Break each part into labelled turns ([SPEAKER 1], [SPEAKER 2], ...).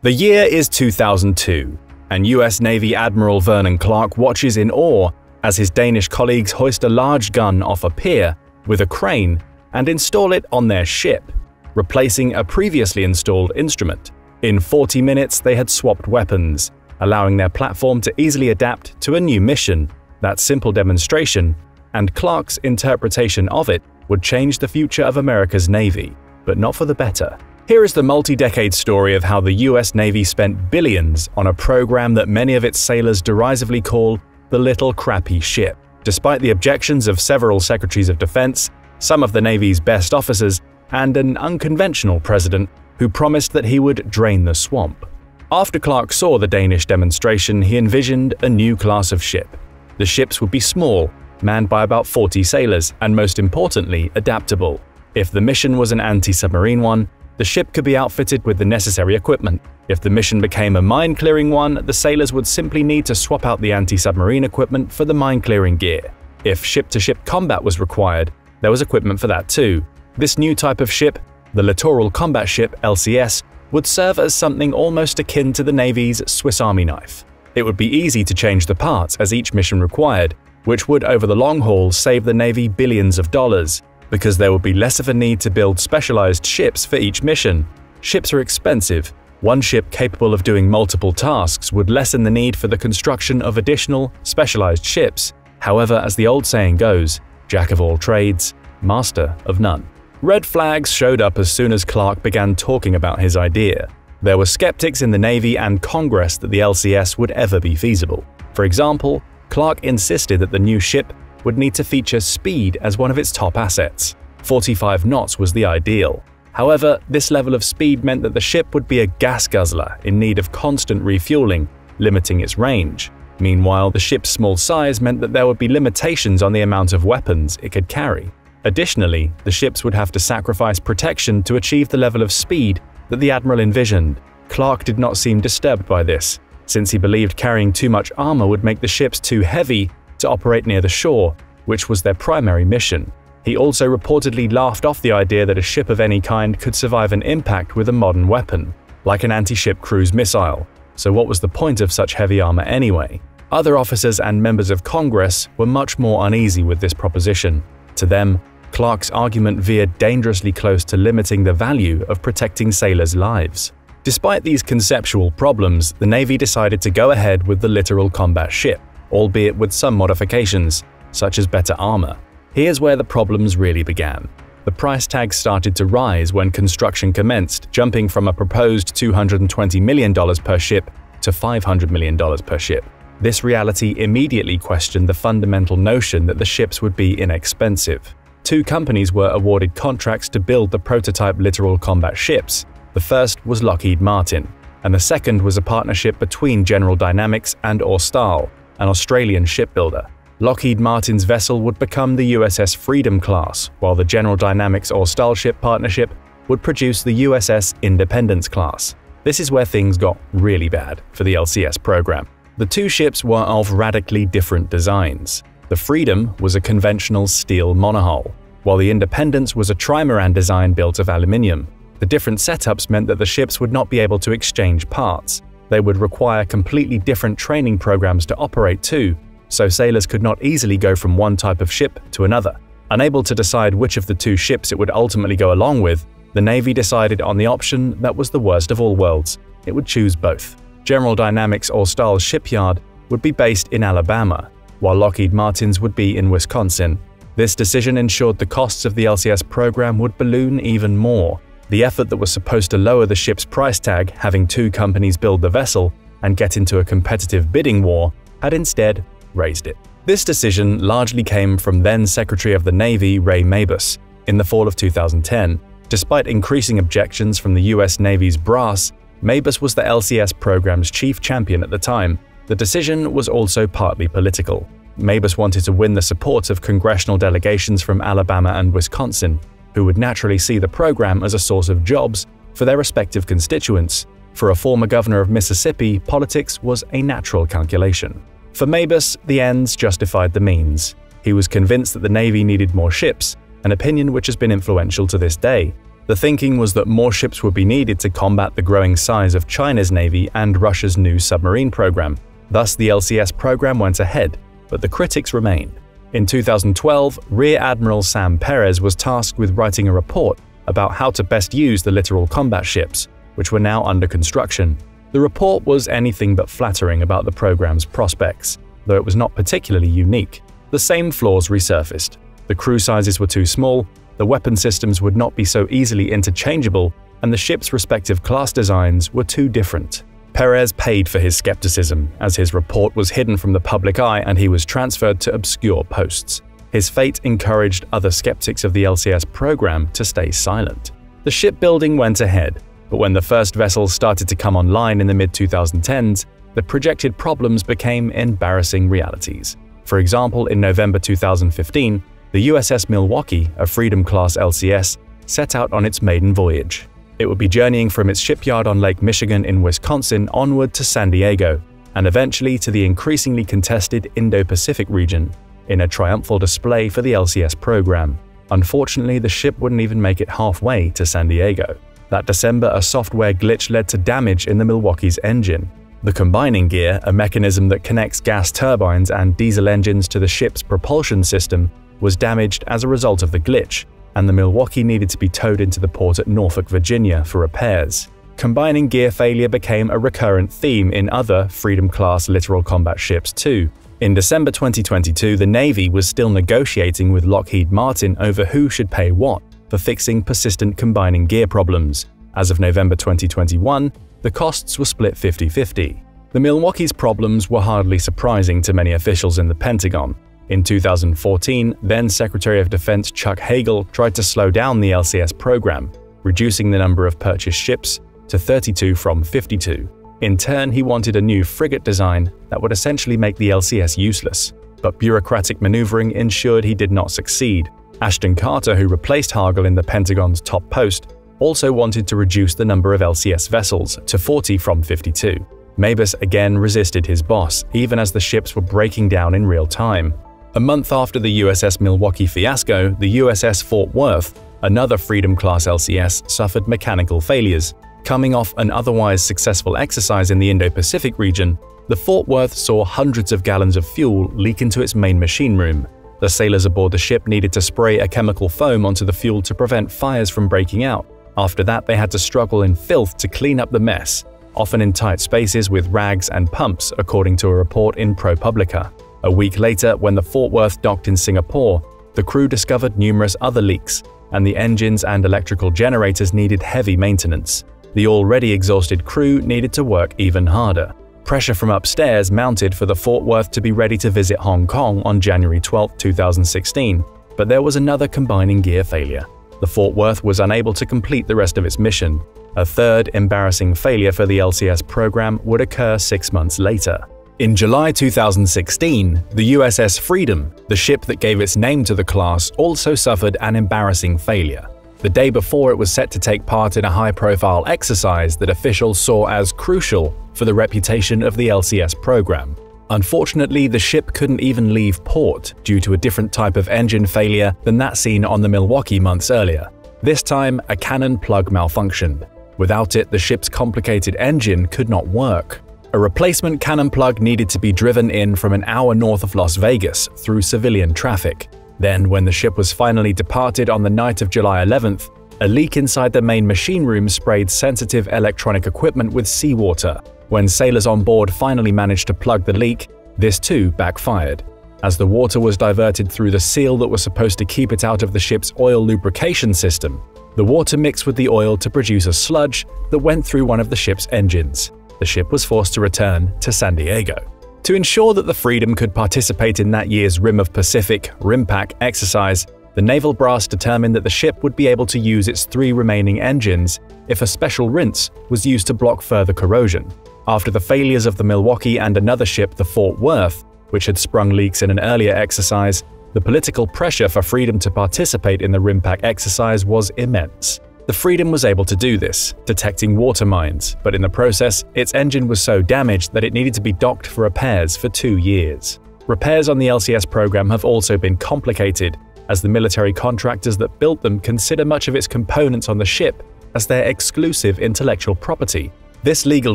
[SPEAKER 1] The year is 2002, and US Navy Admiral Vernon Clark watches in awe as his Danish colleagues hoist a large gun off a pier with a crane and install it on their ship, replacing a previously installed instrument. In 40 minutes, they had swapped weapons, allowing their platform to easily adapt to a new mission. That simple demonstration, and Clark's interpretation of it, would change the future of America's Navy, but not for the better. Here is the multi-decade story of how the US Navy spent billions on a program that many of its sailors derisively call the Little Crappy Ship. Despite the objections of several Secretaries of Defense, some of the Navy's best officers, and an unconventional president who promised that he would drain the swamp. After Clark saw the Danish demonstration, he envisioned a new class of ship. The ships would be small, manned by about 40 sailors, and most importantly, adaptable. If the mission was an anti-submarine one, the ship could be outfitted with the necessary equipment. If the mission became a mine-clearing one, the sailors would simply need to swap out the anti-submarine equipment for the mine-clearing gear. If ship-to-ship -ship combat was required, there was equipment for that too. This new type of ship, the Littoral Combat Ship LCS, would serve as something almost akin to the Navy's Swiss Army knife. It would be easy to change the parts as each mission required, which would over the long haul save the Navy billions of dollars, because there would be less of a need to build specialized ships for each mission. Ships are expensive. One ship capable of doing multiple tasks would lessen the need for the construction of additional, specialized ships. However, as the old saying goes, jack of all trades, master of none. Red flags showed up as soon as Clark began talking about his idea. There were skeptics in the Navy and Congress that the LCS would ever be feasible. For example, Clark insisted that the new ship would need to feature speed as one of its top assets. 45 knots was the ideal. However, this level of speed meant that the ship would be a gas guzzler in need of constant refueling, limiting its range. Meanwhile, the ship's small size meant that there would be limitations on the amount of weapons it could carry. Additionally, the ships would have to sacrifice protection to achieve the level of speed that the Admiral envisioned. Clark did not seem disturbed by this, since he believed carrying too much armor would make the ships too heavy to operate near the shore, which was their primary mission. He also reportedly laughed off the idea that a ship of any kind could survive an impact with a modern weapon, like an anti-ship cruise missile. So what was the point of such heavy armor anyway? Other officers and members of Congress were much more uneasy with this proposition. To them, Clark's argument veered dangerously close to limiting the value of protecting sailors' lives. Despite these conceptual problems, the Navy decided to go ahead with the littoral combat ship, albeit with some modifications, such as better armor. Here's where the problems really began. The price tag started to rise when construction commenced, jumping from a proposed $220 million per ship to $500 million per ship. This reality immediately questioned the fundamental notion that the ships would be inexpensive. Two companies were awarded contracts to build the prototype littoral combat ships. The first was Lockheed Martin, and the second was a partnership between General Dynamics and Austal, an Australian shipbuilder. Lockheed Martin's vessel would become the USS Freedom class, while the General Dynamics Austal ship partnership would produce the USS Independence class. This is where things got really bad for the LCS program. The two ships were of radically different designs. The Freedom was a conventional steel monohull, while the Independence was a trimaran design built of aluminium. The different setups meant that the ships would not be able to exchange parts. They would require completely different training programs to operate too, so sailors could not easily go from one type of ship to another. Unable to decide which of the two ships it would ultimately go along with, the Navy decided on the option that was the worst of all worlds. It would choose both. General Dynamics Austal shipyard would be based in Alabama, while Lockheed Martin's would be in Wisconsin. This decision ensured the costs of the LCS program would balloon even more. The effort that was supposed to lower the ship's price tag, having two companies build the vessel, and get into a competitive bidding war, had instead raised it. This decision largely came from then Secretary of the Navy Ray Mabus in the fall of 2010. Despite increasing objections from the US Navy's brass, Mabus was the LCS program's chief champion at the time. The decision was also partly political. Mabus wanted to win the support of congressional delegations from Alabama and Wisconsin, who would naturally see the program as a source of jobs for their respective constituents. For a former governor of Mississippi, politics was a natural calculation. For Mabus, the ends justified the means. He was convinced that the Navy needed more ships, an opinion which has been influential to this day. The thinking was that more ships would be needed to combat the growing size of China's navy and Russia's new submarine program. Thus, the LCS program went ahead, but the critics remained. In 2012, Rear Admiral Sam Perez was tasked with writing a report about how to best use the littoral combat ships, which were now under construction. The report was anything but flattering about the program's prospects, though it was not particularly unique. The same flaws resurfaced. The crew sizes were too small, the weapon systems would not be so easily interchangeable, and the ship's respective class designs were too different. Perez paid for his skepticism, as his report was hidden from the public eye and he was transferred to obscure posts. His fate encouraged other skeptics of the LCS program to stay silent. The shipbuilding went ahead, but when the first vessels started to come online in the mid 2010s, the projected problems became embarrassing realities. For example, in November 2015, the USS Milwaukee, a Freedom class LCS, set out on its maiden voyage. It would be journeying from its shipyard on Lake Michigan in Wisconsin onward to San Diego, and eventually to the increasingly contested Indo-Pacific region, in a triumphal display for the LCS program. Unfortunately, the ship wouldn't even make it halfway to San Diego. That December, a software glitch led to damage in the Milwaukee's engine. The combining gear, a mechanism that connects gas turbines and diesel engines to the ship's propulsion system, was damaged as a result of the glitch, and the Milwaukee needed to be towed into the port at Norfolk, Virginia for repairs. Combining gear failure became a recurrent theme in other Freedom-class littoral combat ships too. In December 2022, the Navy was still negotiating with Lockheed Martin over who should pay what for fixing persistent combining gear problems. As of November 2021, the costs were split 50-50. The Milwaukee's problems were hardly surprising to many officials in the Pentagon, in 2014, then Secretary of Defense Chuck Hagel tried to slow down the LCS program, reducing the number of purchased ships to 32 from 52. In turn, he wanted a new frigate design that would essentially make the LCS useless. But bureaucratic maneuvering ensured he did not succeed. Ashton Carter, who replaced Hagel in the Pentagon's top post, also wanted to reduce the number of LCS vessels to 40 from 52. Mabus again resisted his boss, even as the ships were breaking down in real time. A month after the USS Milwaukee fiasco, the USS Fort Worth, another Freedom-class LCS, suffered mechanical failures. Coming off an otherwise successful exercise in the Indo-Pacific region, the Fort Worth saw hundreds of gallons of fuel leak into its main machine room. The sailors aboard the ship needed to spray a chemical foam onto the fuel to prevent fires from breaking out. After that, they had to struggle in filth to clean up the mess, often in tight spaces with rags and pumps, according to a report in ProPublica. A week later, when the Fort Worth docked in Singapore, the crew discovered numerous other leaks, and the engines and electrical generators needed heavy maintenance. The already exhausted crew needed to work even harder. Pressure from upstairs mounted for the Fort Worth to be ready to visit Hong Kong on January 12, 2016, but there was another combining gear failure. The Fort Worth was unable to complete the rest of its mission. A third embarrassing failure for the LCS program would occur six months later. In July 2016, the USS Freedom, the ship that gave its name to the class, also suffered an embarrassing failure. The day before it was set to take part in a high-profile exercise that officials saw as crucial for the reputation of the LCS program. Unfortunately, the ship couldn't even leave port due to a different type of engine failure than that seen on the Milwaukee months earlier. This time, a cannon plug malfunctioned. Without it, the ship's complicated engine could not work. A replacement cannon plug needed to be driven in from an hour north of Las Vegas through civilian traffic. Then, when the ship was finally departed on the night of July 11th, a leak inside the main machine room sprayed sensitive electronic equipment with seawater. When sailors on board finally managed to plug the leak, this too backfired. As the water was diverted through the seal that was supposed to keep it out of the ship's oil lubrication system, the water mixed with the oil to produce a sludge that went through one of the ship's engines the ship was forced to return to San Diego. To ensure that the Freedom could participate in that year's Rim of Pacific RIMPAC exercise, the naval brass determined that the ship would be able to use its three remaining engines if a special rinse was used to block further corrosion. After the failures of the Milwaukee and another ship, the Fort Worth, which had sprung leaks in an earlier exercise, the political pressure for Freedom to participate in the RIMPAC exercise was immense. The Freedom was able to do this, detecting water mines, but in the process, its engine was so damaged that it needed to be docked for repairs for two years. Repairs on the LCS program have also been complicated, as the military contractors that built them consider much of its components on the ship as their exclusive intellectual property. This legal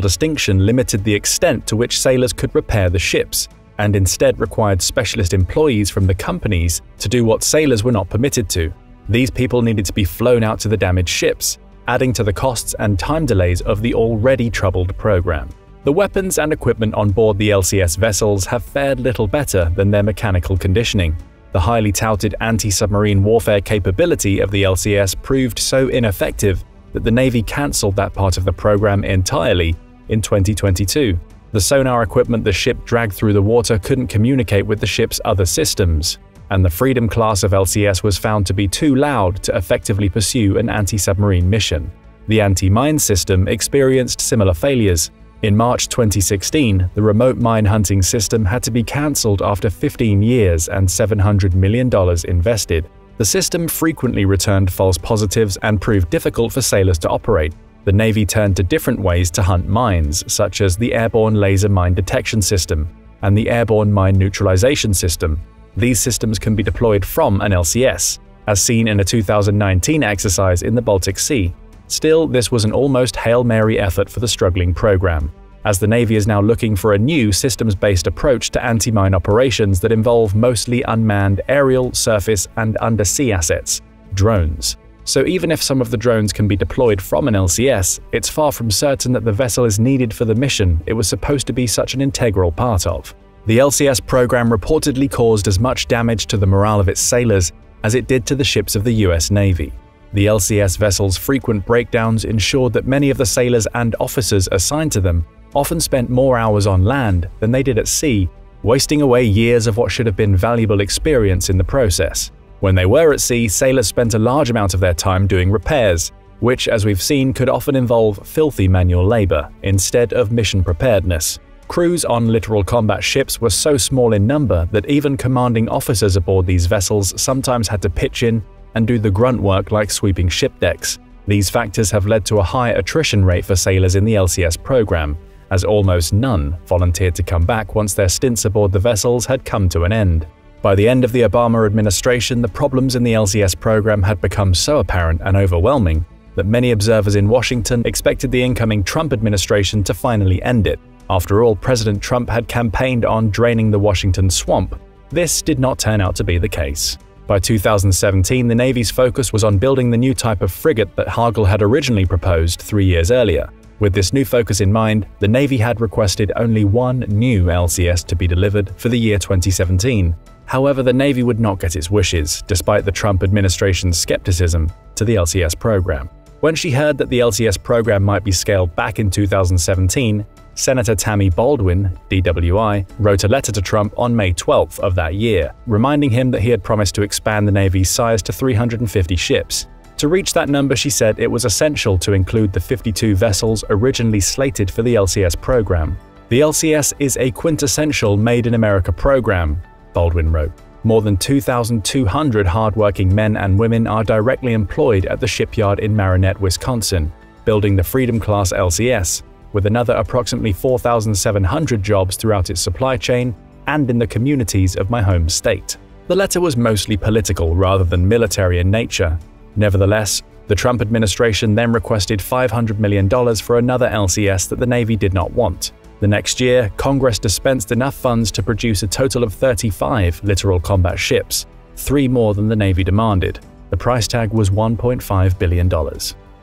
[SPEAKER 1] distinction limited the extent to which sailors could repair the ships, and instead required specialist employees from the companies to do what sailors were not permitted to. These people needed to be flown out to the damaged ships, adding to the costs and time delays of the already troubled program. The weapons and equipment on board the LCS vessels have fared little better than their mechanical conditioning. The highly touted anti-submarine warfare capability of the LCS proved so ineffective that the Navy cancelled that part of the program entirely in 2022. The sonar equipment the ship dragged through the water couldn't communicate with the ship's other systems, and the Freedom class of LCS was found to be too loud to effectively pursue an anti-submarine mission. The anti-mine system experienced similar failures. In March 2016, the remote mine hunting system had to be cancelled after 15 years and $700 million invested. The system frequently returned false positives and proved difficult for sailors to operate. The Navy turned to different ways to hunt mines, such as the Airborne Laser Mine Detection System and the Airborne Mine Neutralization System, these systems can be deployed from an LCS, as seen in a 2019 exercise in the Baltic Sea. Still, this was an almost Hail Mary effort for the struggling program, as the Navy is now looking for a new systems-based approach to anti-mine operations that involve mostly unmanned aerial, surface, and undersea assets, drones. So even if some of the drones can be deployed from an LCS, it's far from certain that the vessel is needed for the mission it was supposed to be such an integral part of. The LCS program reportedly caused as much damage to the morale of its sailors as it did to the ships of the US Navy. The LCS vessel's frequent breakdowns ensured that many of the sailors and officers assigned to them often spent more hours on land than they did at sea, wasting away years of what should have been valuable experience in the process. When they were at sea, sailors spent a large amount of their time doing repairs, which, as we've seen, could often involve filthy manual labor instead of mission preparedness. Crews on littoral combat ships were so small in number that even commanding officers aboard these vessels sometimes had to pitch in and do the grunt work like sweeping ship decks. These factors have led to a high attrition rate for sailors in the LCS program, as almost none volunteered to come back once their stints aboard the vessels had come to an end. By the end of the Obama administration, the problems in the LCS program had become so apparent and overwhelming that many observers in Washington expected the incoming Trump administration to finally end it. After all, President Trump had campaigned on draining the Washington swamp. This did not turn out to be the case. By 2017, the Navy's focus was on building the new type of frigate that Hagel had originally proposed three years earlier. With this new focus in mind, the Navy had requested only one new LCS to be delivered for the year 2017. However, the Navy would not get its wishes, despite the Trump administration's skepticism to the LCS program. When she heard that the LCS program might be scaled back in 2017, Senator Tammy Baldwin, DWI, wrote a letter to Trump on May 12th of that year, reminding him that he had promised to expand the Navy's size to 350 ships. To reach that number, she said it was essential to include the 52 vessels originally slated for the LCS program. The LCS is a quintessential Made in America program, Baldwin wrote. More than 2,200 hardworking men and women are directly employed at the shipyard in Marinette, Wisconsin, building the Freedom Class LCS, with another approximately 4,700 jobs throughout its supply chain and in the communities of my home state. The letter was mostly political rather than military in nature. Nevertheless, the Trump administration then requested $500 million for another LCS that the Navy did not want. The next year, Congress dispensed enough funds to produce a total of 35 littoral combat ships, three more than the Navy demanded. The price tag was $1.5 billion.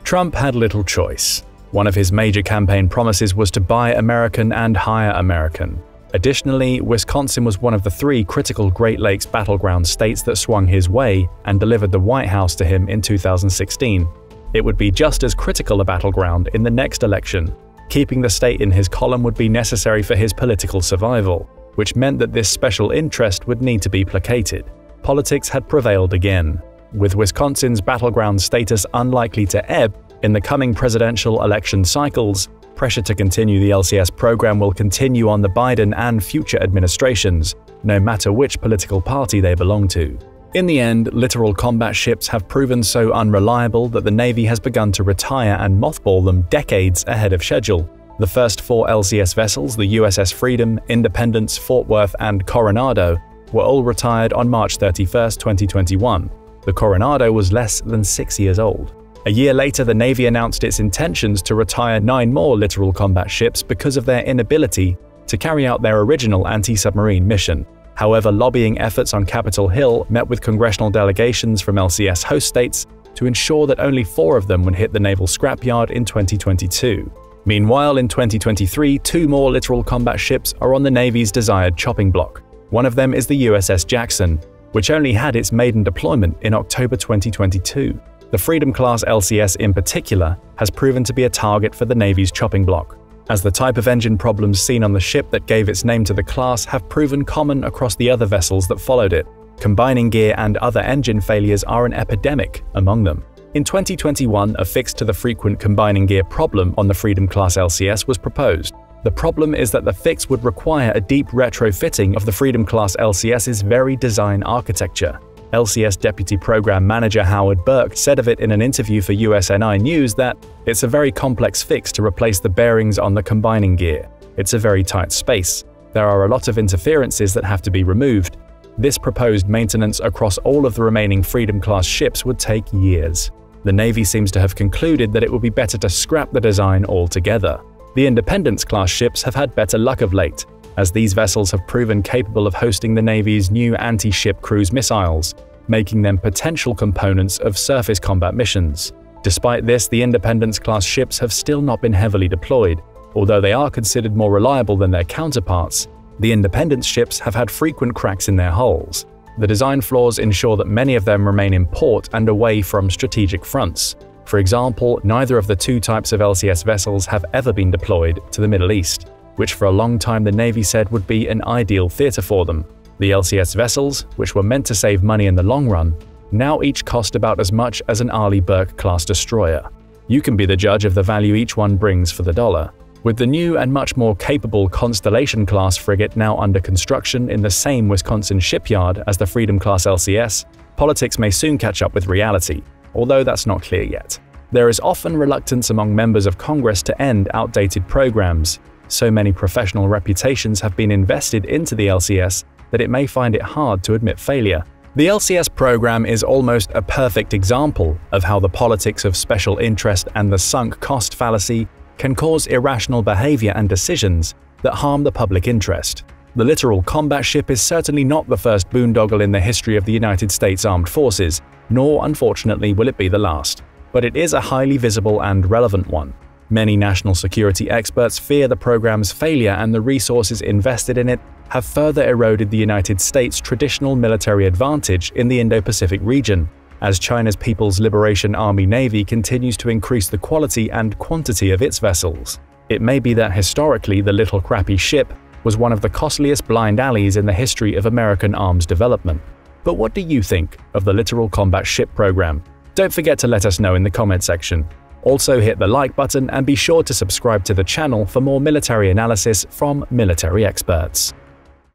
[SPEAKER 1] Trump had little choice. One of his major campaign promises was to buy American and hire American. Additionally, Wisconsin was one of the three critical Great Lakes battleground states that swung his way and delivered the White House to him in 2016. It would be just as critical a battleground in the next election. Keeping the state in his column would be necessary for his political survival, which meant that this special interest would need to be placated. Politics had prevailed again. With Wisconsin's battleground status unlikely to ebb, in the coming presidential election cycles, pressure to continue the LCS program will continue on the Biden and future administrations, no matter which political party they belong to. In the end, littoral combat ships have proven so unreliable that the Navy has begun to retire and mothball them decades ahead of schedule. The first four LCS vessels, the USS Freedom, Independence, Fort Worth, and Coronado, were all retired on March 31, 2021. The Coronado was less than six years old. A year later, the Navy announced its intentions to retire nine more littoral combat ships because of their inability to carry out their original anti-submarine mission. However, lobbying efforts on Capitol Hill met with congressional delegations from LCS host states to ensure that only four of them would hit the naval scrapyard in 2022. Meanwhile, in 2023, two more littoral combat ships are on the Navy's desired chopping block. One of them is the USS Jackson, which only had its maiden deployment in October 2022. The Freedom class LCS in particular has proven to be a target for the Navy's chopping block, as the type of engine problems seen on the ship that gave its name to the class have proven common across the other vessels that followed it. Combining gear and other engine failures are an epidemic among them. In 2021, a fix to the frequent combining gear problem on the Freedom class LCS was proposed. The problem is that the fix would require a deep retrofitting of the Freedom class LCS's very design architecture. LCS Deputy Program Manager Howard Burke said of it in an interview for USNI News that it's a very complex fix to replace the bearings on the combining gear. It's a very tight space. There are a lot of interferences that have to be removed. This proposed maintenance across all of the remaining Freedom class ships would take years. The Navy seems to have concluded that it would be better to scrap the design altogether. The Independence class ships have had better luck of late, as these vessels have proven capable of hosting the Navy's new anti-ship cruise missiles, making them potential components of surface combat missions. Despite this, the Independence-class ships have still not been heavily deployed. Although they are considered more reliable than their counterparts, the Independence ships have had frequent cracks in their hulls. The design flaws ensure that many of them remain in port and away from strategic fronts. For example, neither of the two types of LCS vessels have ever been deployed to the Middle East which for a long time the Navy said would be an ideal theatre for them. The LCS vessels, which were meant to save money in the long run, now each cost about as much as an Arleigh Burke-class destroyer. You can be the judge of the value each one brings for the dollar. With the new and much more capable Constellation-class frigate now under construction in the same Wisconsin shipyard as the Freedom-class LCS, politics may soon catch up with reality, although that's not clear yet. There is often reluctance among members of Congress to end outdated programs, so many professional reputations have been invested into the LCS that it may find it hard to admit failure. The LCS program is almost a perfect example of how the politics of special interest and the sunk cost fallacy can cause irrational behavior and decisions that harm the public interest. The littoral combat ship is certainly not the first boondoggle in the history of the United States Armed Forces, nor, unfortunately, will it be the last. But it is a highly visible and relevant one. Many national security experts fear the program's failure and the resources invested in it have further eroded the United States' traditional military advantage in the Indo-Pacific region, as China's People's Liberation Army Navy continues to increase the quality and quantity of its vessels. It may be that historically the little crappy ship was one of the costliest blind alleys in the history of American arms development. But what do you think of the Littoral Combat Ship program? Don't forget to let us know in the comment section. Also hit the like button and be sure to subscribe to the channel for more military analysis from military experts.